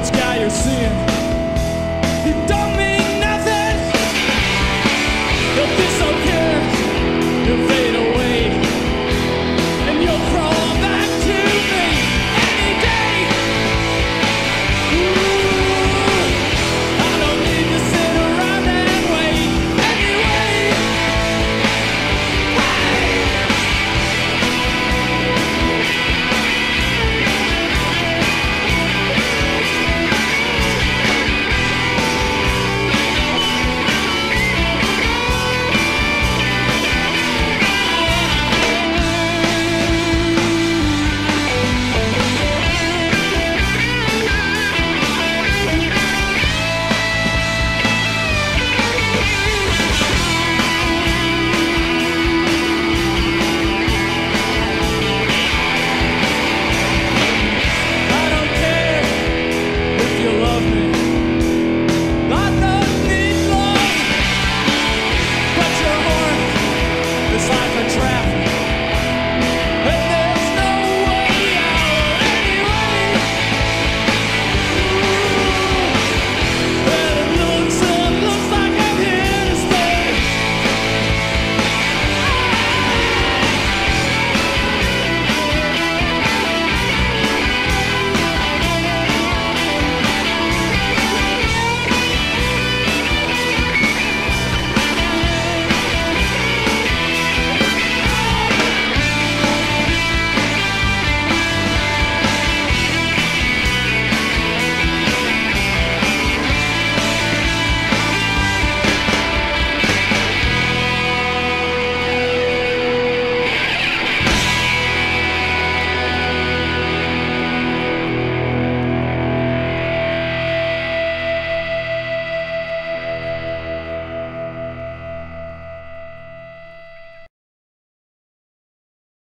which guy you're seeing.